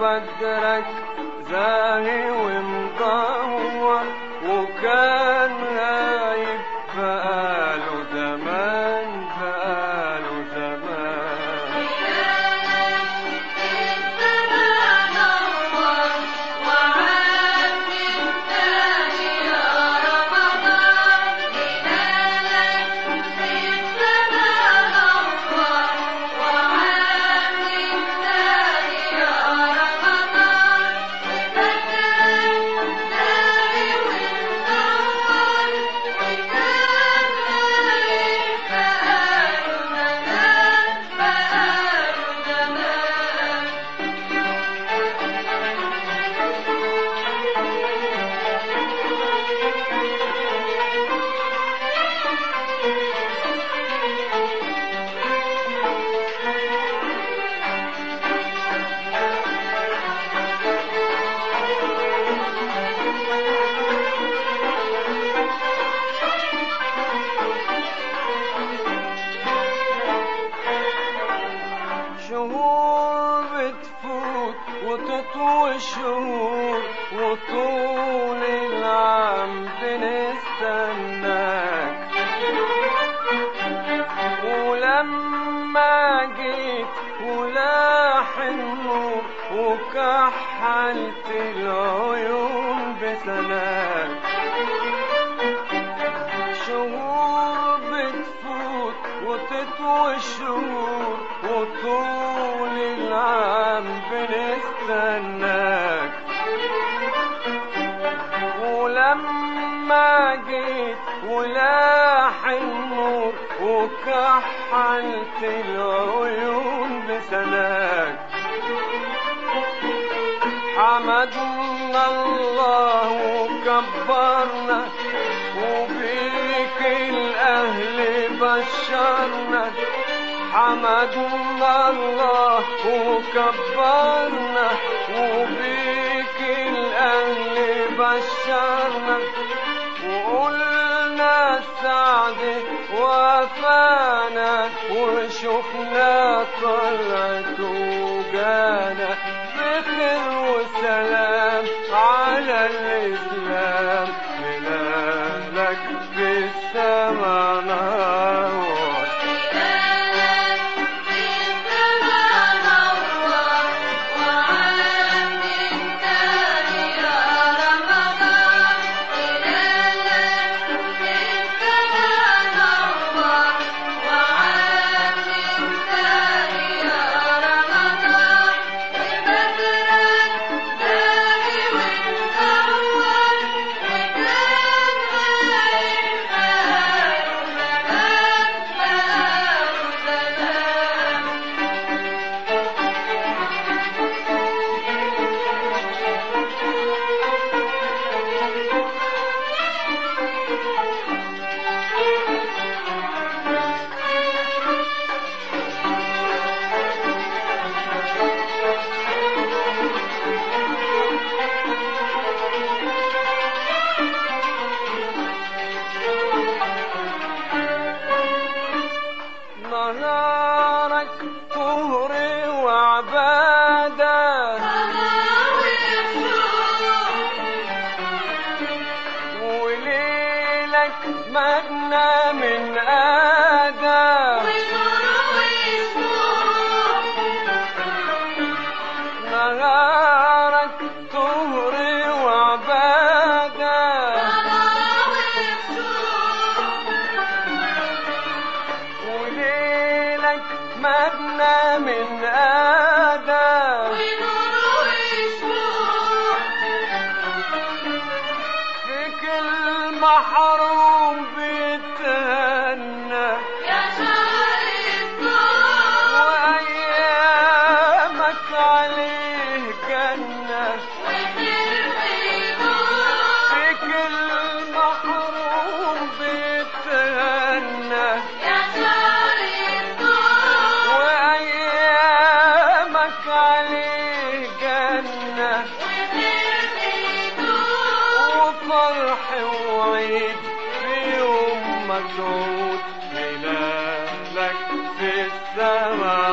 وبدرك زاهي الشهور وطول العام بنستناك ولما جيت ولاح النور وكحلت العيون بسناك شهور بتفوت وتطوي الشهور وطول ولما جيت ولاح النور وكحلت العيون بسناك. حمدنا الله وكبرنا وبيك الأهل بشرنا. حمدنا الله وكبرنا وبيك الأهل بشرنا. وفانا وشفنا طلعت وجانا بخير وسلام على الإسلام. ميلادك بالسما نور مجنى من آدم. My Sommersol, Lille Lek, Sisse Vær.